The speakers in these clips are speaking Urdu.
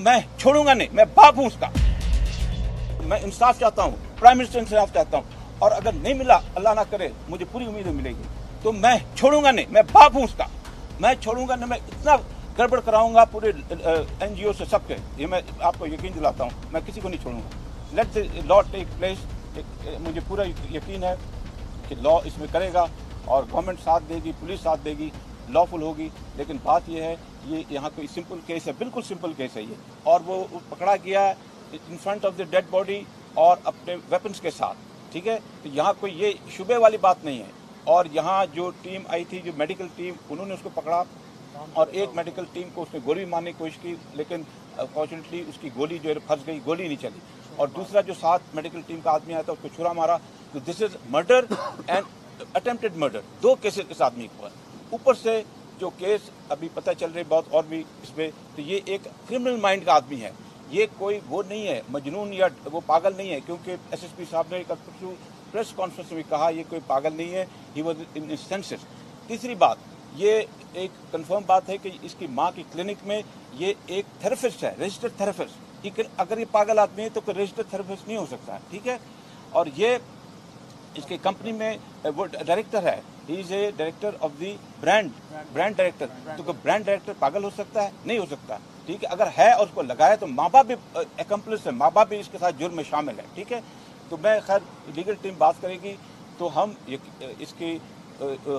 میں چھوڑوں گا نہیں، میں باپ ہوں اس کا۔ میں انصاف چاہتا ہوں پرائم منسٹر انصاف چاہتا ہوں۔ اور اگر نہیں ملا، اللہ نہ کرے، مجھے پوری امید ملے گی۔ تو میں چھوڑوں گا نہیں، میں باپ ہوں اس کا۔ میں چھوڑوں گا نہیں، میں اتنا گڑبڑ کراؤں گا پورے این جی او سے سب کے۔ یہ میں آپ کو یقین دلاتا ہوں، میں کسی کو نہیں چھوڑوں گا۔ لیٹ لا ٹیک پلیس مجھے پورا یقین ہے کہ لا اس میں کرے گا اور گورنمنٹ ساتھ دے گی پولیس ساتھ دے گی۔ لافل ہوگی، لیکن بات یہ ہے یہ یہاں کوئی سمپل کیس ہے، بالکل سمپل کیس ہے یہ۔ اور وہ پکڑا گیا in front of the dead body اور اپنے ویپنس کے ساتھ، ٹھیک ہے؟ تو یہاں کوئی یہ شبے والی بات نہیں ہے۔ اور یہاں جو ٹیم آئی تھی، جو میڈیکل ٹیم انہوں نے اس کو پکڑا اور ایک میڈیکل ٹیم کو اس نے گولی مارنے کی کوشش کی، لیکن فارچونیٹلی اس کی گولی جو ہے پھنس گئی، گولی نہیں چلی۔ اور دوسرا جو ساتھ میڈیکل ٹیم کا آدمی آیا تھا، اس کو چھرا مارا۔ تو this is murder and attempted murder do cases اس آدمی کو اوپر سے جو کیس ابھی پتہ چل رہے بہت اور بھی اس میں، تو یہ ایک کرمنل مائنڈ کا آدمی ہے۔ یہ کوئی وہ نہیں ہے، مجنون یا وہ پاگل نہیں ہے، کیونکہ ایس ایس پی صاحب نے پریس کانفرنس میں کہا، یہ کوئی پاگل نہیں ہے ہی واز ان سینسز تیسری بات، یہ ایک کنفرم بات ہے کہ اس کی ماں کی کلینک میں یہ ایک تھراپسٹ ہے رجسٹرڈ تھراپسٹ اگر یہ پاگل آدمی ہے تو کوئی رجسٹرڈ تھراپسٹ نہیں ہو سکتا ہے ٹھیک ہے؟ اور یہ اس کے کمپنی میں وہ ڈائریکٹر ہے. He is a director of the brand brand director تو برانڈ ڈائریکٹر پاگل ہو سکتا ہے؟ نہیں ہو سکتا. ٹھیک ہے؟ اگر ہے اور اس کو لگایا تو ماں باپ بھی اکمپلس ہے ماں باپ بھی اس کے ساتھ جرم میں شامل ہے ٹھیک ہے؟ تو میں خیر لیگل ٹیم بات کرے گی تو ہم اس کی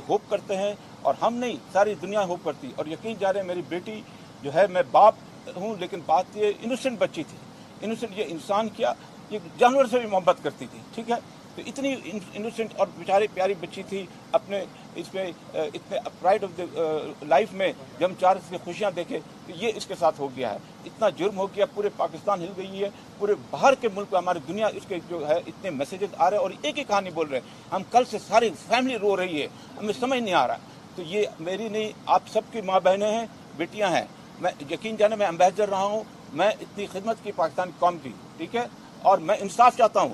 ہوپ کرتے ہیں اور ہم نہیں، ساری دنیا ہوپ کرتی اور یقین جا رہے ہیں میری بیٹی جو ہے، میں باپ ہوں لیکن بات یہ انوسنٹ بچی تھی. انوسنٹ یہ انسان کیا، یہ جانور سے بھی محبت کرتی تھی. ٹھیک ہے؟ تو اتنی انوسنٹ اور بیچاری پیاری بچی تھی اپنے اس میں اتنے پرائڈ آف دا لائف میں جب ہم چار اس کی خوشیاں دیکھے تو یہ اس کے ساتھ ہو گیا ہے۔ اتنا جرم ہو گیا، پورے پاکستان ہل گئی ہے، پورے باہر کے ملک، ہماری دنیا اس کے جو ہے اتنے میسیجز آ رہے ہیں اور ایک ہی کہانی بول رہے ہیں۔ ہم کل سے ساری فیملی رو رہی ہے، ہمیں سمجھ نہیں آ رہا۔ تو یہ میری نہیں، آپ سب کی ماں بہنیں ہیں، بیٹیاں ہیں۔ میں یقین جانے، میں امبیسڈر رہا ہوں، میں اتنی خدمت کی پاکستان قوم کی، ٹھیک ہے؟ اور میں انصاف چاہتا ہوں۔